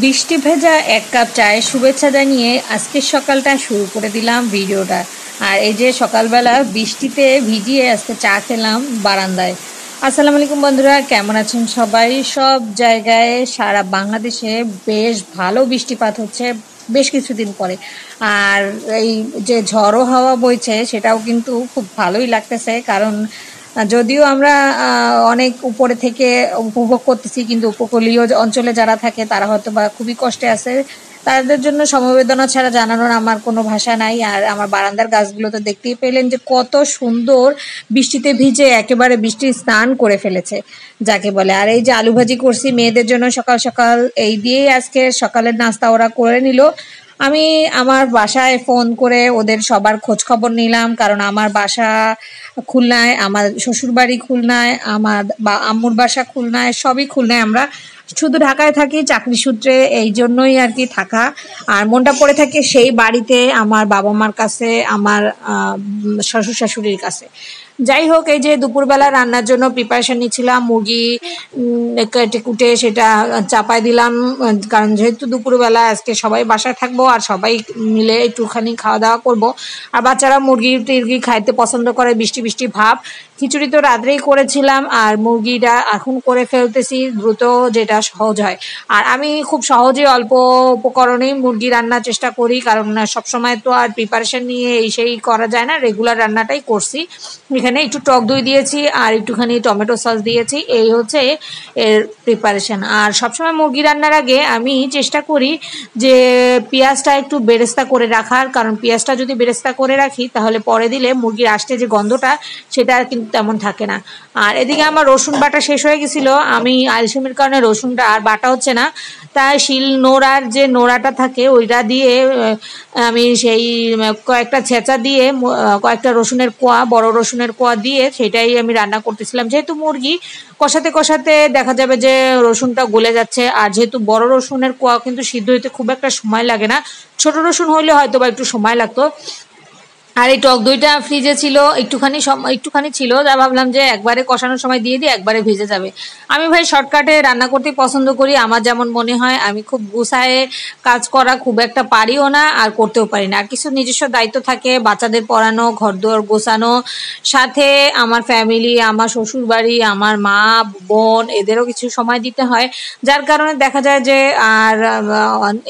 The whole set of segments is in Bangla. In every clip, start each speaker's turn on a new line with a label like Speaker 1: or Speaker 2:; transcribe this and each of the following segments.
Speaker 1: বৃষ্টি ভেজা এক কাপ চায়ের শুভেচ্ছা জানিয়ে আজকের সকালটা শুরু করে দিলাম ভিডিওটা। আর এই যে সকালবেলা বৃষ্টিতে ভিজিয়ে আজকে চা খেলাম বারান্দায়। আসসালামু আলাইকুম বন্ধুরা, কেমন আছেন সবাই? সব জায়গায় সারা বাংলাদেশে বেশ ভালো বৃষ্টিপাত হচ্ছে বেশ কিছুদিন পরে। আর এই যে ঝড়ো হাওয়া বইছে, সেটাও কিন্তু খুব ভালোই লাগতেছে। কারণ যদিও আমরা অনেক উপরে থেকে উপভোগ করতেছি, কিন্তু উপকূলীয় অঞ্চলে যারা থাকে, তারা হয়তো বা খুবই কষ্টে আছে। তাদের জন্য সমবেদনা ছাড়া জানানোর আমার কোনো ভাষা নাই। আর আমার বারান্দার গাছগুলো তো দেখতেই পেলেন যে কত সুন্দর বৃষ্টিতে ভিজে একেবারে বৃষ্টি স্নান করে ফেলেছে, যাকে বলে। আর এই যে আলু ভাজি করছি, মেয়েদের জন্য সকাল সকাল এই দিয়েই আজকে সকালের নাস্তা ওরা করে নিল। আমি আমার বাসায় ফোন করে ওদের সবার খোঁজ খবর নিলাম, কারণ আমার বাসা খুলনায়, আমার শ্বশুরবাড়ি খুলনায়, আমার বা আম্মুর বাসা খুলনায়, সবই খুলনায় আমরা শুধু ঢাকায় থাকি, চাকরি সূত্রে এই জন্যই আর কি থাকা। আর মনটা পড়ে থাকে সেই বাড়িতে আমার বাবা মার কাছে, আমার শ্বশুর শাশুড়ির কাছে। যাই হোক, এই যে দুপুরবেলা রান্নার জন্য প্রিপারেশন নিচ্ছিলাম, মুরগি কেটে কুটে সেটা চাপায় দিলাম, কারণ যেহেতু দুপুরবেলা আজকে সবাই বাসায় থাকব আর সবাই মিলে একটুখানি খাওয়া দাওয়া করব। আর বাচ্চারা মুরগি টুরগি খাইতে পছন্দ করে বৃষ্টি বৃষ্টি ভাব। খিচুড়ি তো রাত্রেই করেছিলাম, আর মুরগিটা এখন করে ফেলতেছি, দ্রুত যেটা সহজ হয়। আর আমি খুব সহজে অল্প উপকরণেই মুরগি রান্নার চেষ্টা করি, কারণ সবসময় তো আর প্রিপারেশন নিয়ে এই সেই করা যায় না রেগুলার রান্নাটাই করছি। এখানে একটু টক দই দিয়েছি, আর একটুখানি টমেটো সস দিয়েছি, এই হচ্ছে এর প্রিপারেশন আর সবসময় মুরগি রান্নার আগে আমি চেষ্টা করি যে পেঁয়াজটা একটু বেরেস্তা করে রাখার, কারণ পেঁয়াজটা যদি বেরেস্তা করে রাখি, তাহলে পরে দিলে মুরগির আসতে যে গন্ধটা, সেটা কিন্তু তেমন থাকে না। আর এদিকে আমার রসুন বাটা শেষ হয়ে গেছিল, আমি আলসেমির কারণে রসুনটা আর বাটা হচ্ছে না। তাই শিল নোড়ার যে নোড়াটা থাকে, ওইটা দিয়ে আমি সেই কয়েকটা ছেঁচা দিয়ে কয়েকটা রসুনের কোয়া, বড় রসুনের কোয়া দিয়ে সেটাই আমি রান্না করতেছিলাম। যেহেতু মুরগি, কষাতে কষাতে দেখা যাবে যে রসুনটা গলে যাচ্ছে, আর যেহেতু বড় রসুনের কোয়া কিন্তু সিদ্ধ হইতে খুব একটা সময় লাগে না, ছোট রসুন হইলে হয়তো বা একটু সময় লাগতো। আর এই টক দইটা ফ্রিজে ছিল, একটুখানি একটুখানি ছিল, যা ভাবলাম যে একবারে কষানোর সময় দিয়ে দিই একবারে ভেজে যাবে। আমি ভাই শর্টকাটে রান্না করতে পছন্দ করি, আমার যেমন মনে হয়, আমি খুব গুছায়ে কাজ করা খুব একটা পারিও না আর করতেও পারি না। আর কিছু নিজস্ব দায়িত্ব থাকে, বাচ্চাদের পড়ানো ঘর দুয়ার গোছানো, সাথে আমার ফ্যামিলি আমার শ্বশুর বাড়ি আমার মা, বোন, এদেরও কিছু সময় দিতে হয়। যার কারণে দেখা যায় যে, আর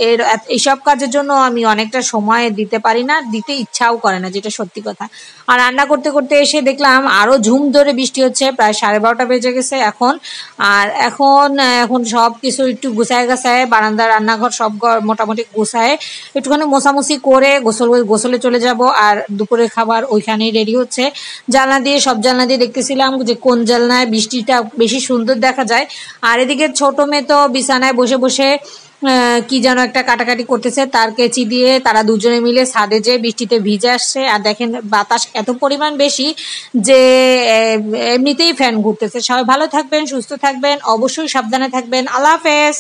Speaker 1: এর এইসব কাজের জন্য আমি অনেকটা সময় দিতে পারি না, দিতে ইচ্ছাও করে না। যেটা সত্যি কথা। আর রান্না করতে করতে এসে দেখলাম আরও ঝুম ধরে বৃষ্টি হচ্ছে, প্রায় সাড়ে বারোটা বেজে গেছে এখন। আর এখন এখন সব কিছু একটু গুছায় গাছায় বারান্দা রান্নাঘর সব ঘর মোটামুটি গুছায়, একটুখানি মোছামুছি করে গোসল গোসলে চলে যাব। আর দুপুরের খাবার ওইখানেই রেডি হচ্ছে। জানলা দিয়ে, সব জানলা দিয়ে দেখতেছিলাম যে কোন জানলায় বৃষ্টিটা বেশি সুন্দর দেখা যায়। আর এদিকে ছোট মেয়ে তো বিছানায় বসে বসে কি যেন একটা কাটাকাটি করতেছে, তার কেচি দিয়ে তারা দুজনে মিলে ছাদে যে বৃষ্টিতে ভিজে আসছে। আর দেখেন, বাতাস এত পরিমাণ বেশি যে এমনিতেই ফ্যান ঘুরতেছে। সবাই ভালো থাকবেন, সুস্থ থাকবেন, অবশ্যই সাবধানে থাকবেন। আল্লাহ হাফেজ।